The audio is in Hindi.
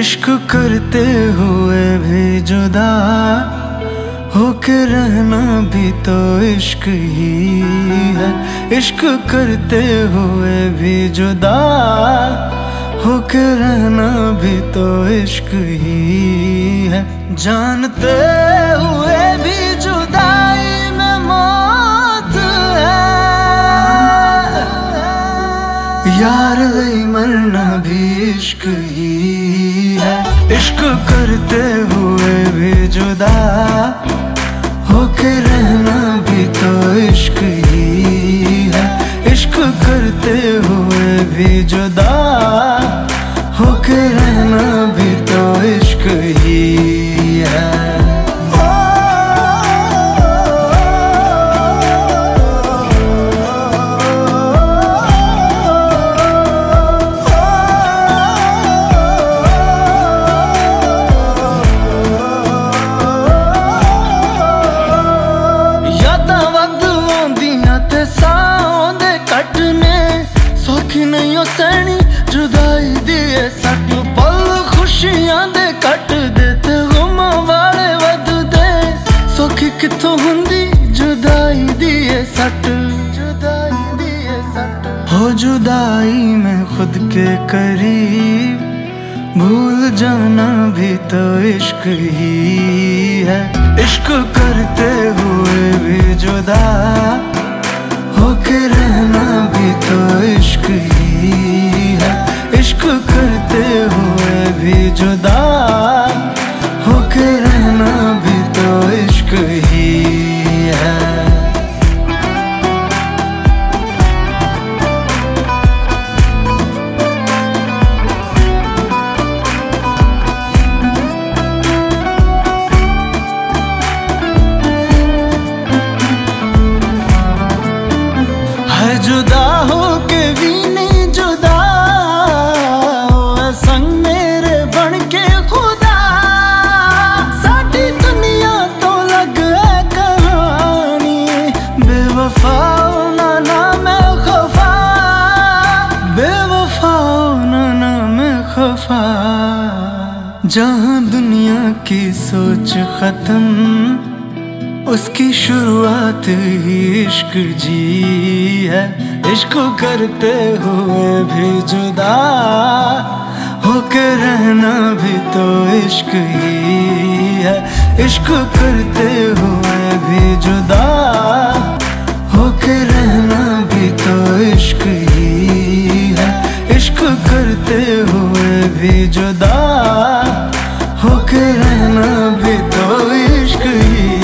इश्क करते हुए भी जुदा होके रहना भी तो इश्क ही है। इश्क करते हुए भी जुदा होके रहना भी तो इश्क ही है। जानते यार मरना भी इश्क ही है। इश्क करते हुए भी जुदा होके रहना भी तो इश्क ही है। इश्क करते हुए भी जुदा होके रहना हसनी जुदाई दिए सट पल खुशियाँ दे कट देते, गुमा वाले वध दे सुख कितों हुंदी? जुदाई दिए सट। जुदाई दिए सट। हो जुदाई में खुद के करीब, भूल जाना भी तो इश्क ही है। इश्क करते हुए भी जुदा होके रहना भी तो इश्क ही भी जुदा होके रहना भी तो इश्क ही है। है जुदा खफा, जहाँ दुनिया की सोच खत्म, उसकी शुरुआत ही इश्क जी है। इश्क करते हुए भी जुदा होके रहना भी तो इश्क ही है। इश्क करते हुए भी जुदा होके रहना भी तो इश्क भी जुदा होके रहना भी तो इश्क ही।